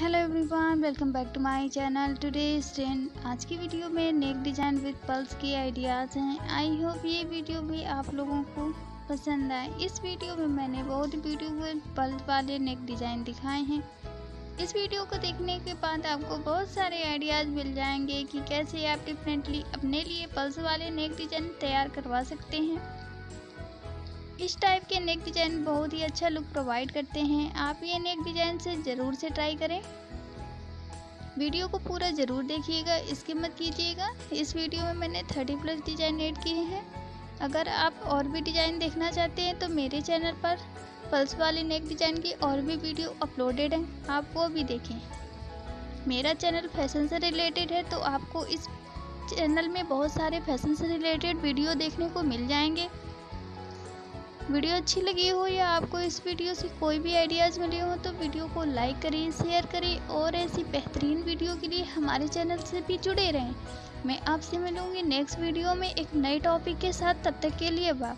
Hello everyone welcome back to my channel today stand आज की video में neck design with पल्स की आइडियाज़ हैं. आई होप ये वीडियो भी आप लोगों को पसंद आए। इस वीडियो में मैंने बहुत ब्यूटीफुल पल्स वाले नेक डिज़ाइन दिखाए हैं। इस वीडियो को देखने के बाद आपको बहुत सारे आइडियाज़ मिल जाएँगे कि कैसे आप डिफरेंटली अपने लिए पल्स वाले नेक डिज़ाइन तैयार करवा सकते हैं। इस टाइप के नेक डिज़ाइन बहुत ही अच्छा लुक प्रोवाइड करते हैं। आप ये नेक डिज़ाइन से ज़रूर से ट्राई करें। वीडियो को पूरा ज़रूर देखिएगा, इसकी मत कीजिएगा। इस वीडियो में मैंने थर्टी प्लस डिज़ाइन ऐड किए हैं। अगर आप और भी डिज़ाइन देखना चाहते हैं तो मेरे चैनल पर पल्स वाले नेक डिज़ाइन की और भी वीडियो अपलोडेड हैं। आप वो भी देखें। मेरा चैनल फ़ैशन से रिलेटेड है तो आपको इस चैनल में बहुत सारे फ़ैशन से रिलेटेड वीडियो देखने को मिल जाएँगे। वीडियो अच्छी लगी हो या आपको इस वीडियो से कोई भी आइडियाज़ मिले हो तो वीडियो को लाइक करें, शेयर करें और ऐसी बेहतरीन वीडियो के लिए हमारे चैनल से भी जुड़े रहें। मैं आपसे मिलूँगी नेक्स्ट वीडियो में एक नए टॉपिक के साथ, तब तक के लिए बाय।